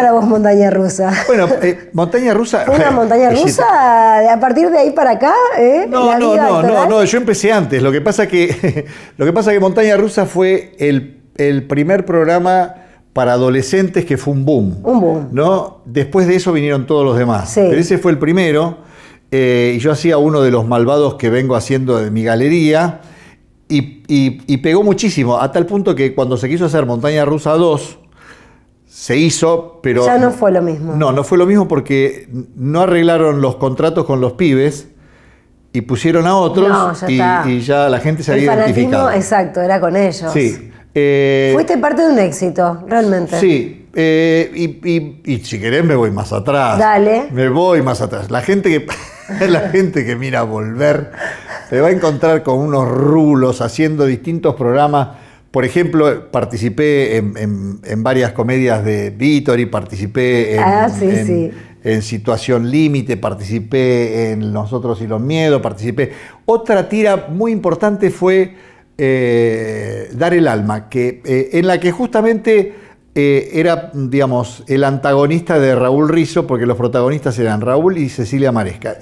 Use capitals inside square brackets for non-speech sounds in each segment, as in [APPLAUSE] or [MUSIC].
para vos montaña rusa? Bueno, eh, montaña rusa. ¿Fue [LAUGHS] una montaña rusa a partir de ahí para acá? ¿eh? No, no, no, no, no, yo empecé antes. Lo que pasa que, [LAUGHS] lo que, pasa que Montaña Rusa fue el, el primer programa para adolescentes que fue un boom. Un boom. ¿no? Después de eso vinieron todos los demás. Sí. Pero ese fue el primero. eh, y yo hacía uno de los malvados que vengo haciendo de mi galería. Y, y- y pegó muchísimo, a tal punto que cuando se quiso hacer Montaña Rusa 2, se hizo, pero... Ya no fue lo mismo. No, no fue lo mismo porque no arreglaron los contratos con los pibes y pusieron a otros No, ya y, y ya la gente se El había identificado. exacto, era con ellos. Sí. eh, Fuiste parte de un éxito, realmente. Sí, eh, y, y- y si querés me voy más atrás. Dale. Me voy más atrás. La gente que, [LAUGHS] la gente que mira volver se va a encontrar con unos rulos haciendo distintos programas. Por ejemplo, participé en, en- en varias comedias de Vittori, participé en, Ah, sí, en- sí. en Situación Límite, participé en Nosotros y los Miedos, participé. Otra tira muy importante fue eh, Dar el Alma, que, eh, en la que justamente eh, era, digamos, el antagonista de Raúl Rizzo, porque los protagonistas eran Raúl y Cecilia Maresca.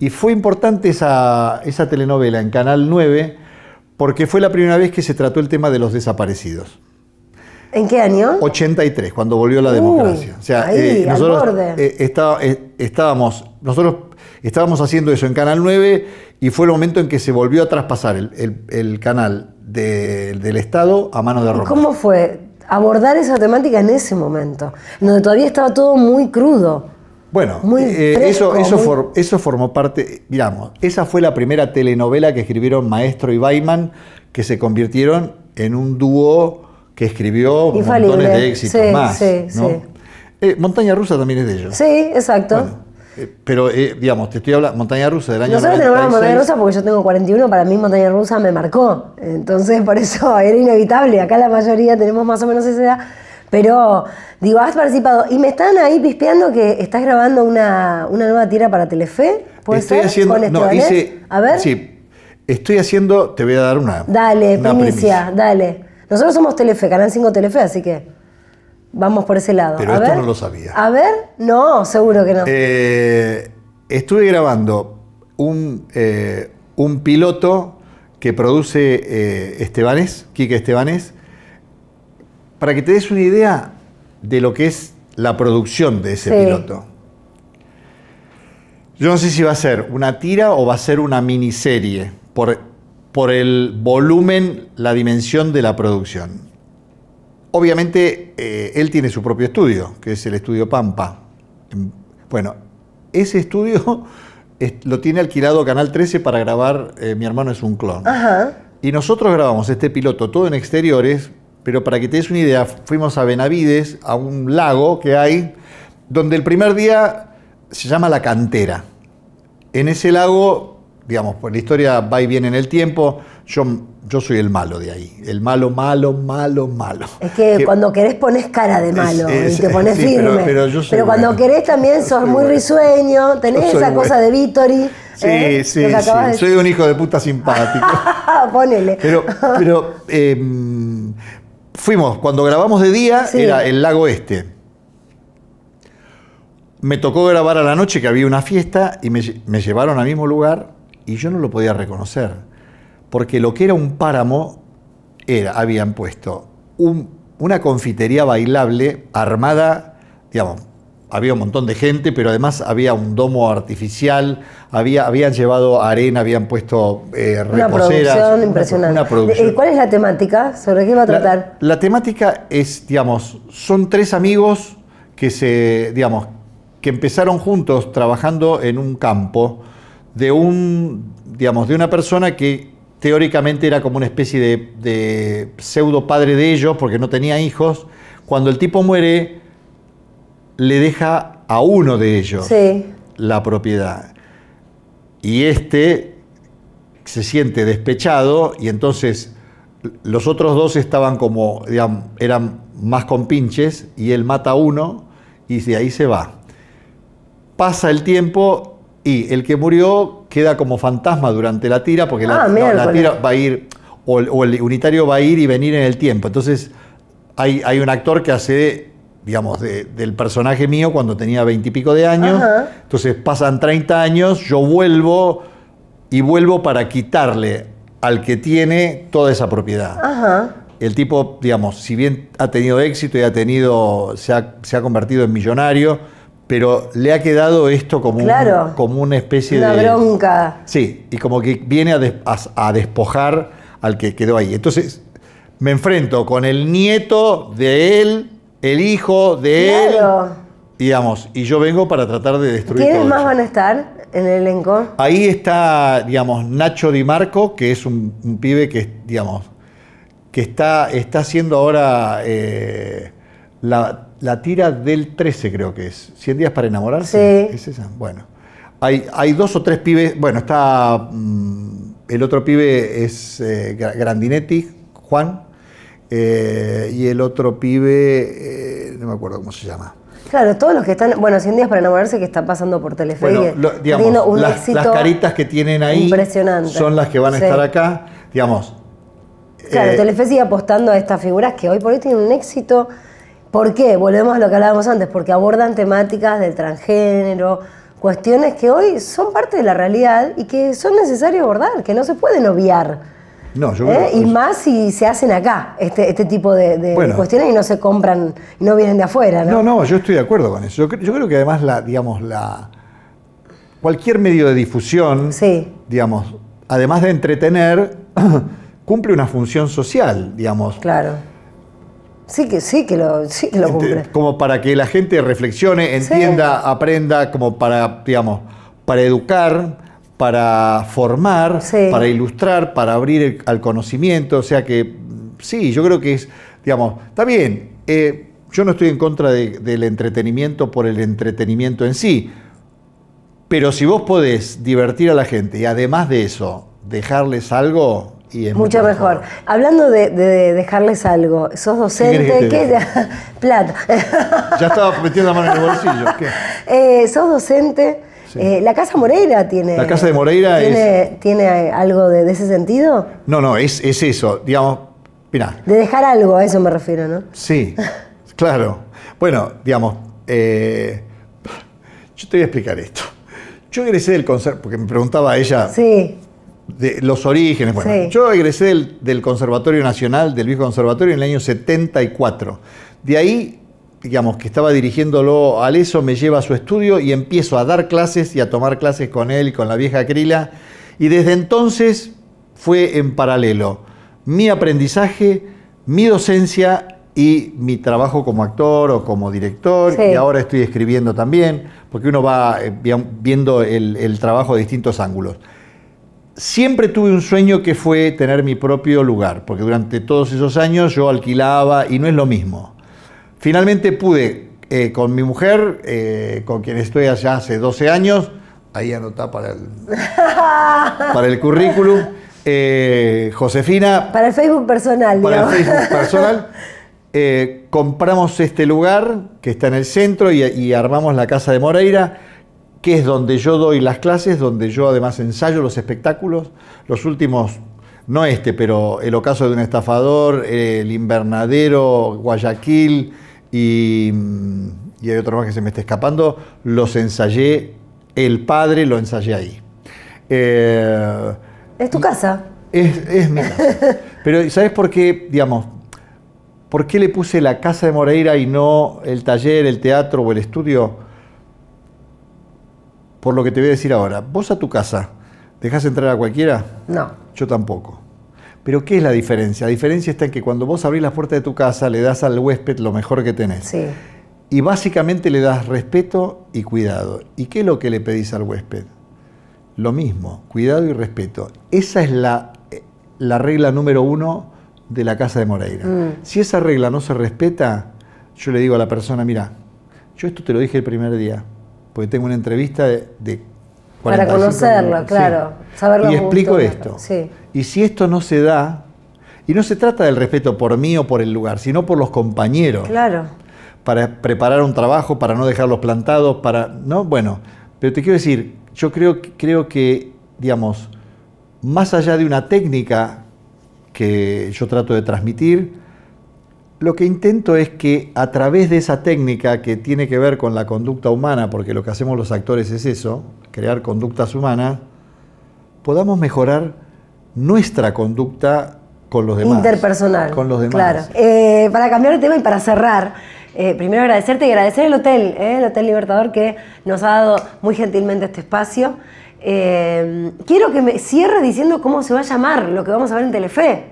Y- fue importante esa, esa telenovela en Canal 9, porque fue la primera vez que se trató el tema de los desaparecidos. ¿En qué año? 83, cuando volvió la Uh, democracia. O sea, ahí, eh, al nosotros borde. eh, estaba- eh, estábamos, nosotros estábamos haciendo eso en Canal 9 y fue el momento en que se volvió a traspasar el, el- el canal de- del Estado a mano de ¿Y Roma. ¿Cómo fue abordar esa temática en ese momento? En donde todavía estaba todo muy crudo. Bueno, eh, fresco, eso, eso, muy- for- eso formó parte, digamos, esa fue la primera telenovela que escribieron Maestro y Baiman, que se convirtieron en un dúo que escribió Infalible. montones de éxitos Sí, más. sí, ¿no? sí. Eh, Montaña Rusa también es de ellos. Sí, exacto. Bueno, eh, pero, eh, digamos, te estoy hablando, Montaña Rusa del año Nosotros tenemos 96. montaña rusa porque yo tengo 41, para mí montaña rusa me marcó. Entonces, por eso [LAUGHS] era inevitable. Acá la mayoría tenemos más o menos esa edad. Pero, digo, has participado. Y me están ahí pispeando que estás grabando una, una nueva tira para Telefe. ¿Puede Estoy ser? haciendo, Con no, hice, A ver. Sí, estoy haciendo, te voy a dar una. Dale, una primicia, dale. Nosotros somos Telefe, Canal 5 Telefe, así que vamos por ese lado. Pero A esto ver. no lo sabía. A ver, no, seguro que no. Eh, estuve grabando un, eh, un piloto que produce eh, Estebanés, Quique Estebanés, para que te des una idea de lo que es la producción de ese Sí. piloto. Yo no sé si va a ser una tira o va a ser una miniserie, por, por el volumen, la dimensión de la producción. Obviamente, eh, él tiene su propio estudio, que es el estudio Pampa. Bueno, ese estudio [LAUGHS] es- lo tiene alquilado Canal 13 para grabar eh, Mi hermano es un clon. Ajá. Y nosotros grabamos este piloto todo en exteriores, pero para que te des una idea, fuimos a Benavides, a un lago que hay, donde el primer día se llama La Cantera. En ese lago, digamos, pues la historia va y viene en el tiempo, yo, yo soy el malo de ahí, el malo, malo, malo, malo. Es que, cuando querés pones cara de malo es- y te [LAUGHS] pones sí, firme. pero yo soy cuando bueno. querés también sos muy bueno. risueño, tenés esa cosa de Vittori. Sí, ¿eh? sí, sí, de soy un hijo de puta simpático. [LAUGHS] Ponele. Pero, pero eh, [LAUGHS] fuimos, cuando grabamos de día, Sí. era el lago este. Me tocó grabar a la noche que había una fiesta y me, lle- me llevaron al mismo lugar y yo no lo podía reconocer. Porque lo que era un páramo era, habían puesto un- una confitería bailable armada, digamos, había un montón de gente, pero además había un domo artificial, había, habían llevado arena, habían puesto eh, Una reposeras. producción una- impresionante. una producción. Eh, ¿Cuál es la temática? ¿Sobre qué va a tratar? La, la temática es, digamos, son tres amigos que se, digamos, que empezaron juntos trabajando en un campo de un, digamos, de una persona que teóricamente era como una especie de, de pseudo padre de ellos porque no tenía hijos. Cuando el tipo muere, le deja a uno de ellos Sí. la propiedad. Y este se siente despechado y entonces los otros dos estaban como, digamos, eran más compinches y él mata a uno y de ahí se va. Pasa el tiempo y el que murió queda como fantasma durante la tira porque la, Ah, no, la miércoles. tira va a ir, o, el- o el unitario va a ir y venir en el tiempo. Entonces hay, hay un actor que hace, digamos, de- del personaje mío cuando tenía veintipico de años. Ajá. Entonces pasan 30 años, yo vuelvo y vuelvo para quitarle al que tiene toda esa propiedad. Ajá. El tipo, digamos, si bien ha tenido éxito y ha tenido, se ha, se ha convertido en millonario, pero le ha quedado esto como, un- Claro. como una especie Una de... bronca. Sí, y como que viene a, des- a- a despojar al que quedó ahí. Entonces me enfrento con el nieto de él, el hijo de Claro. él, digamos, y yo vengo para tratar de destruir ¿Quiénes todo más eso. van a estar en el elenco? Ahí está, digamos, Nacho Di Marco, que es un, un pibe que, digamos, que está, está haciendo ahora eh, la, la tira del 13, creo que es. 100 días para enamorarse. Sí. ¿Es esa? Bueno. Hay, hay dos o tres pibes. Bueno, está. mm, el otro pibe es eh, Gra- Grandinetti, Juan. Eh, y el otro pibe, eh, no me acuerdo cómo se llama. Claro, todos los que están, bueno, 100 días para enamorarse que está pasando por Telefe, Bueno, lo- digamos, un las, éxito. las caritas que tienen ahí son las que van a Sí. estar acá. Digamos, Claro, eh, Telefe sigue apostando a estas figuras que hoy por hoy tienen un éxito. ¿Por qué? Volvemos a lo que hablábamos antes, porque abordan temáticas del transgénero, cuestiones que hoy son parte de la realidad y que son necesarias abordar, que no se pueden obviar. No, yo ¿eh? Y más si se hacen acá, este, este tipo de, de Bueno. cuestiones y no se compran, no vienen de afuera, ¿no? No, no, yo estoy de acuerdo con eso. Yo, cre- yo creo que además la, digamos, la cualquier medio de difusión, Sí. digamos, además de entretener, [CLEARS THROAT] cumple una función social, digamos. Claro. Sí que, sí que lo, sí que lo Ente- cumple. Como para que la gente reflexione, entienda, aprenda, como para, digamos, para educar, para formar, Sí. para ilustrar, para abrir el- al conocimiento. O sea que, sí, yo creo que es, digamos, está bien. eh, yo no estoy en contra de- del entretenimiento por el entretenimiento en sí. Pero si vos podés divertir a la gente y además de eso, dejarles algo, y es Mucho mejor. Hablando de, de dejarles algo, sos docente, ¿qué? [LAUGHS] Plata. Ya estaba metiendo la mano en el bolsillo. ¿qué? [LAUGHS] Eh, sos docente. Sí. Eh, la Casa Moreira tiene. La Casa de Moreira tiene, ¿Tiene algo de, de ese sentido? No, no, es, es eso. Digamos, mira, De dejar algo, a eso me refiero, ¿no? sí, [LAUGHS] claro. Bueno, digamos, eh, yo te voy a explicar esto. Yo egresé del conservatorio, porque me preguntaba ella Sí. de los orígenes. Bueno, Sí. yo egresé del, del Conservatorio Nacional, del Viejo Conservatorio, en el año 74. De ahí, digamos, que estaba dirigiéndolo al ESO, me lleva a su estudio y empiezo a dar clases y a tomar clases con él y con la vieja Crila. Y desde entonces fue en paralelo mi aprendizaje, mi docencia y mi trabajo como actor o como director. Sí. Y ahora estoy escribiendo también, porque uno va eh, vi- viendo el, el trabajo de distintos ángulos. Siempre tuve un sueño que fue tener mi propio lugar, porque durante todos esos años yo alquilaba y no es lo mismo. Finalmente pude, eh, con mi mujer, eh, con quien estoy allá hace 12 años, ahí anotá para el, [LAUGHS] para el currículum, eh, Josefina, Para el Facebook personal, para el. Facebook [LAUGHS] personal, eh, compramos este lugar que está en el centro y, y armamos la Casa de Moreira, que es donde yo doy las clases, donde yo además ensayo los espectáculos. Los últimos, no este, pero El ocaso de un estafador, El invernadero, Guayaquil y, y hay otro más que se me está escapando, los ensayé, El Padre lo ensayé ahí. Eh, Es tu casa. es, es mi casa. [LAUGHS] Pero ¿sabes por qué, digamos, por qué le puse la casa de Moreira y no el taller, el teatro o el estudio? Por lo que te voy a decir ahora. Vos a tu casa, ¿dejás entrar a cualquiera? No. Yo tampoco. Pero ¿qué es la diferencia? La diferencia está en que cuando vos abrís la puerta de tu casa, le das al huésped lo mejor que tenés. Sí. Y básicamente le das respeto y cuidado. ¿Y qué es lo que le pedís al huésped? Lo mismo, cuidado y respeto. Esa es la, eh, la regla número uno de la Casa de Moreira. Mm. Si esa regla no se respeta, yo le digo a la persona, mira, yo esto te lo dije el primer día, porque tengo una entrevista de, de Para 45 conocerlo, minutos, claro, sí. saber los Y explico esto. sí. Y si esto no se da, y no se trata del respeto por mí o por el lugar, sino por los compañeros. Claro. Para preparar un trabajo, para no dejarlos plantados, para. ¿No? Bueno, pero te quiero decir, yo creo, creo que, digamos, más allá de una técnica que yo trato de transmitir, lo que intento es que a través de esa técnica que tiene que ver con la conducta humana, porque lo que hacemos los actores es eso, crear conductas humanas, podamos mejorar nuestra conducta con los demás. Interpersonal. Con los demás. Claro. Eh, para cambiar de tema y para cerrar, eh, primero agradecerte y agradecer el hotel, eh, el Hotel Libertador, que nos ha dado muy gentilmente este espacio. Quiero que me cierres diciendo cómo se va a llamar lo que vamos a ver en Telefe.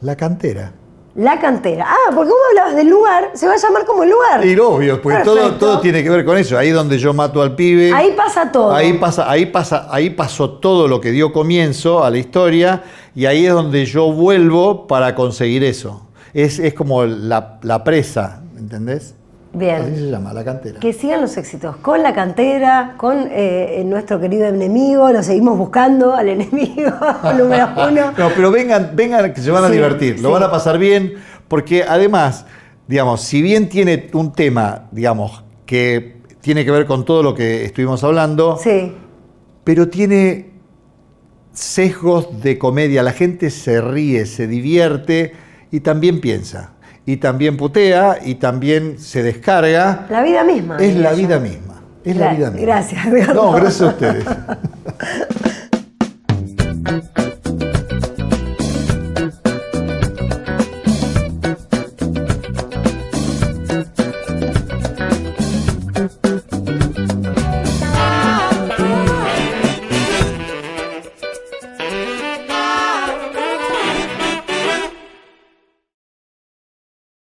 La cantera. La cantera. Ah, porque vos hablabas del lugar, se va a llamar como el lugar. Y obvio, pues todo, tiene que ver con eso. Ahí es donde yo mato al pibe. Ahí pasa todo. Ahí pasa, ahí pasa, ahí pasó todo lo que dio comienzo a la historia y ahí es donde yo vuelvo para conseguir eso. Es, es como la, la presa, ¿entendés? Así Bien. se llama, la cantera. Que sigan los éxitos con la cantera, con eh, nuestro querido enemigo, lo seguimos buscando al enemigo [LAUGHS] número uno. No, pero vengan, vengan que se van a Sí, divertir, lo sí. van a pasar bien, porque además, digamos, si bien tiene un tema, digamos, que tiene que ver con todo lo que estuvimos hablando, Sí. pero tiene sesgos de comedia. La gente se ríe, se divierte y también piensa. Y también putea y también se descarga. La vida misma. Es la vida misma. Es la vida misma. gracias. No, gracias a ustedes. [LAUGHS]